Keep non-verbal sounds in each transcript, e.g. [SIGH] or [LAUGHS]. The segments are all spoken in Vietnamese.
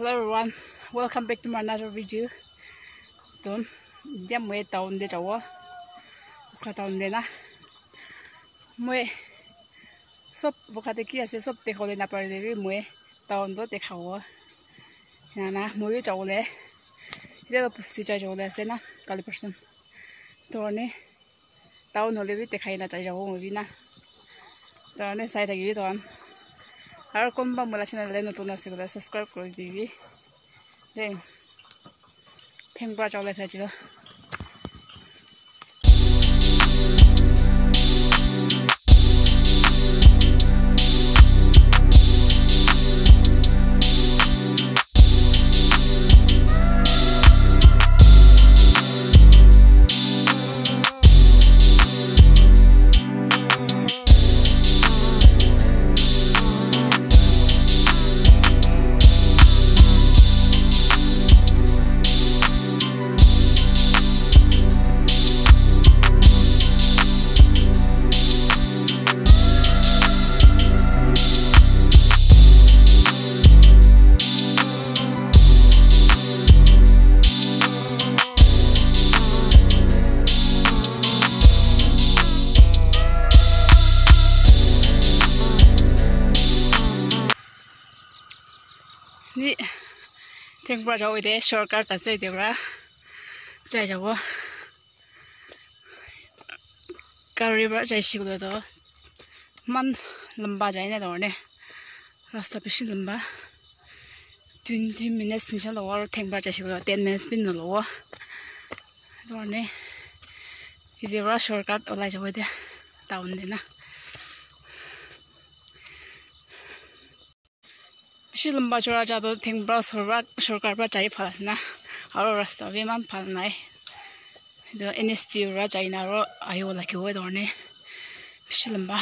Hello everyone, welcome back to my another video. Don, dia mui tahun dia cawa, buka tahun dia na. Mui sob buka tadi asal sob teh kau na nampar dia mui tahun tu teh kau. na mui cawa le, dia tu pasti cawa le asal na kali person. Tuan ni tahun tu lebih teh kau ina cawa mui na. Tuan ni saya tadi tuan. আৰু কোনোবা মোলা চেনেললৈ নতুন আছে বোলে ছাবস্ক্ৰাইব কৰি দিবি দেই ঠেং পৰা চাউলে চাইছিলোঁ tingpa chawo ide shortcut tase ide bra chai chawo kari bra chai shikudo to man lamba chai ne dorne rasta pishin lamba 20 minutes nishan lo waro tingpa chai shikudo 10 minutes pin no lo dorne ide bra shortcut olai chawo ide down de na. shilam ba chura ja do thing bra sorwa sorkar bra chai phala na aro rasta ve man phala nai do nst ra chai na ro ayo la ki we do ne shilam ba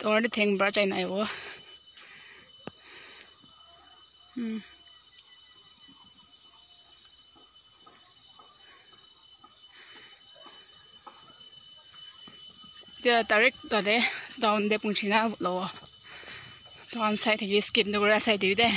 do ne thing bra chai na yo hmm the direct da de down de punchina lo Tuan sai thì skip được ra sai đi đây.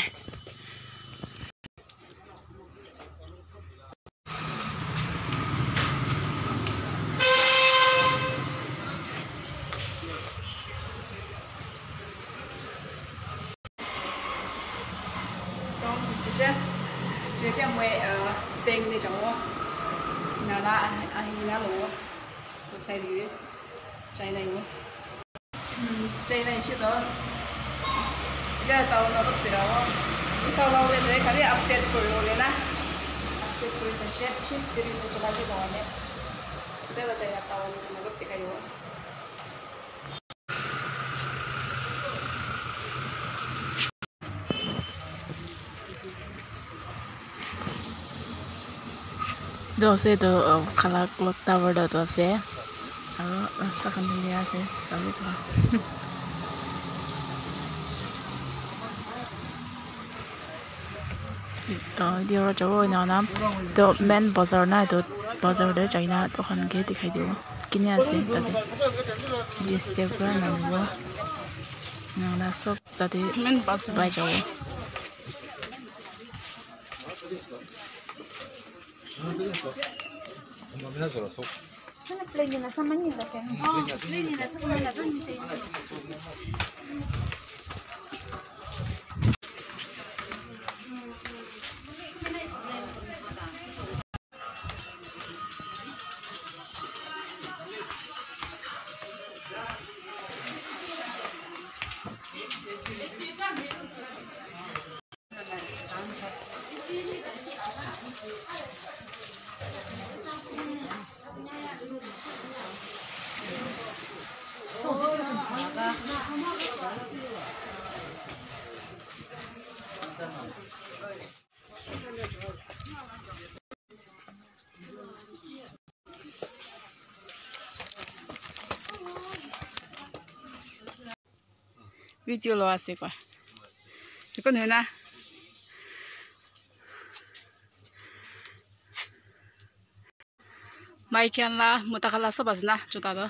Con chỉ sẽ để cái mẹ ở đi chỗ nào là anh là lúa tôi sai đi trái này nữa trái này ya tahun lalu terawang bisa mau lihat deh kali update dulu ya nah update dulu saya share chip dari itu coba saya, bawahnya kita baca ya tahun lalu terawang dosa itu kalau clock tower dosa, kalau rasa kan dia sih, sabit lah. Đi ra chỗ rồi nào nắm to men bazar na to bazar de china to khan ge dikhai dibo kini ase tate di step ra na bo na na sob tate men bas bai jawo Sana play nila sa Manila kaya. video lo hace qua cái con này nè mai kia là mua ta cái là sắp bắt nè chúng ta đó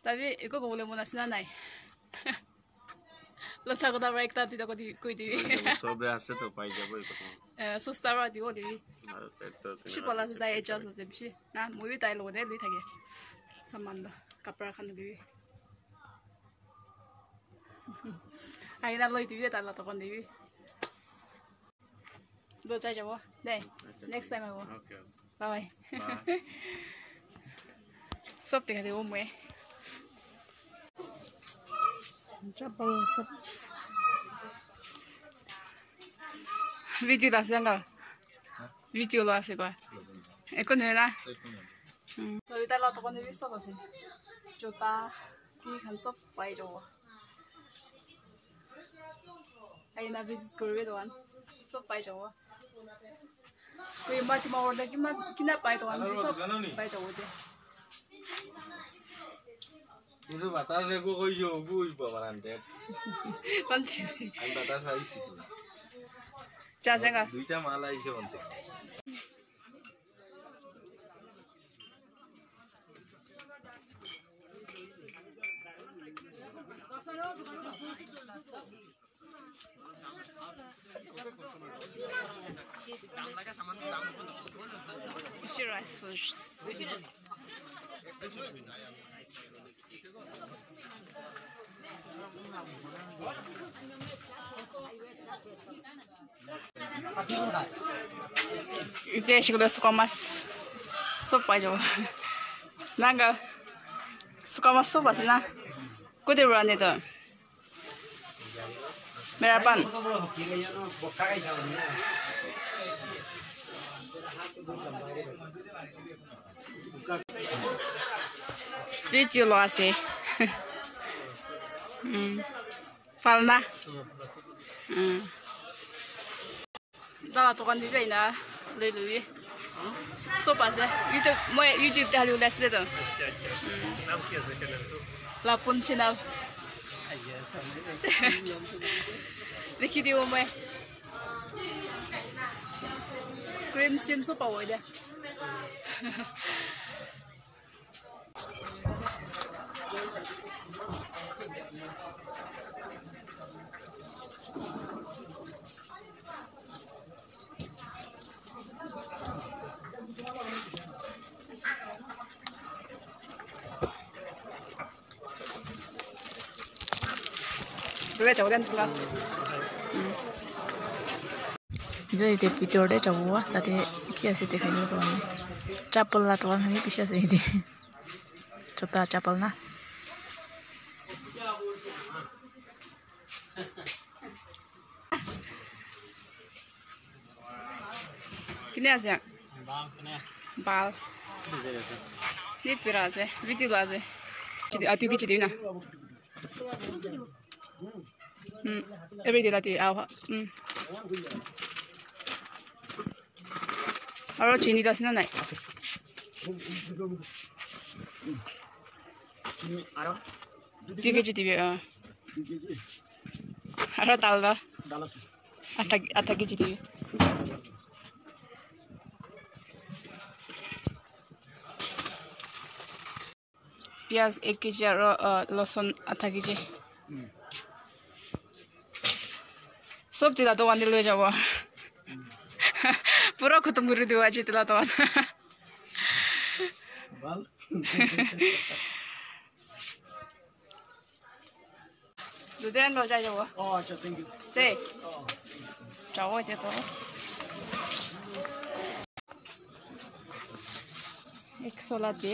আছে তবে একো ক'বলৈ মন আছে না নাই লতা কথা পৰা একটা দুটা কৈ দিবি কৈ দিবি চবে আছে তো পাই যাবই কথা চস্তাৰ পৰা দিব দিবি আৰু পেটটো বেছি পলা আছে তাই এডজাষ্ট আছে বেছি না ময়ো তাইৰ লগতে লৈ থাকে চামান কাপোৰ এখন দিবি আহিনা লৈ দিবি তাই লগত অকণ দিবি দুটাই যাব দে নেক্সট টাইম আহিব ওকে বাই বাই চব দেখা দিব মই Jabal sab. Video lah sedang kau. Video lah sih kau. Ekor ni lah. So kita lah tu kan ni sok sih. Jota ni kan sok baik jauh. Ayah nak visit Korea tuan. Sok baik jauh. Kau yang mati mau order kita kita baik tuan. Sok baik jauh deh. কিন্তু বাতাস একো কৈছো বুঝ পাবার আনতে কনফিউজি আমি বাতাস আইছি তো যা জেগা দুইটা মাল আইছে বলতে Sure, I Deixa sih eu suka mas sopa aja, Nanga suka mas sopa sina. Kude ran itu. Merapan. đi chiều lo xí phải na đó là tôi còn đi về nè lấy lưỡi số bao giờ, youtube mỗi youtube theo lưu lại rồi, được là pun channel. Đi khi đi ôm ấy cream sim số bao vậy đấy jadi video deh coba tadi kia sih tv ini tuan lah tuan ini bisa sih ini. [LAUGHS] Nah. Kini aja. Bal. Ni pira aja, video lah aja. Jadi, atu kita jadi na. Hmm, every day lati awa. Hmm. আৰু চিনি আছে না নাই দুই কেজি দিবি অঁ আৰু তাল দা আধা আধা কেজি দিবি प्याज 1 केजी र लसुन आधा केजी सब दिला तो वानी ले जाओ पूरा खत्म कर दियो आज दिला तो Duden lo jaja wo. Oh, acha thank you. De. Chawo de to. Ek sola de.